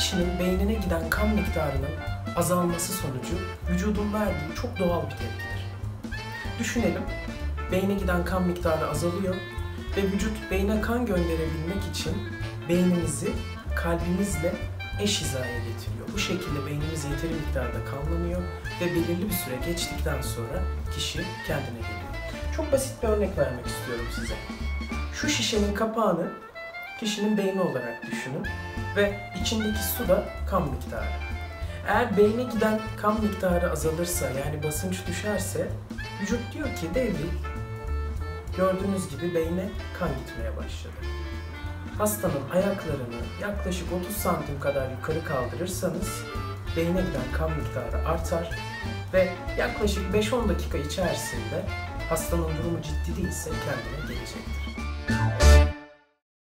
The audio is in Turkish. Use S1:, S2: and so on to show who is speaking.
S1: kişinin beynine giden kan miktarının azalması sonucu vücudun verdiği çok doğal bir tepkidir. Düşünelim, beyne giden kan miktarı azalıyor ve vücut beyne kan gönderebilmek için beynimizi kalbimizle eş hizaya getiriyor. Bu şekilde beynimiz yeteri miktarda kanlanıyor ve belirli bir süre geçtikten sonra kişi kendine geliyor. Çok basit bir örnek vermek istiyorum size. Şu şişenin kapağını kişinin beyni olarak düşünün ve içindeki su da kan miktarı. Eğer beyne giden kan miktarı azalırsa yani basınç düşerse vücut diyor ki devril gördüğünüz gibi beyne kan gitmeye başladı. Hastanın ayaklarını yaklaşık 30 santim kadar yukarı kaldırırsanız beyne giden kan miktarı artar ve yaklaşık 5-10 dakika içerisinde hastanın durumu ciddi değilse kendine gelecektir.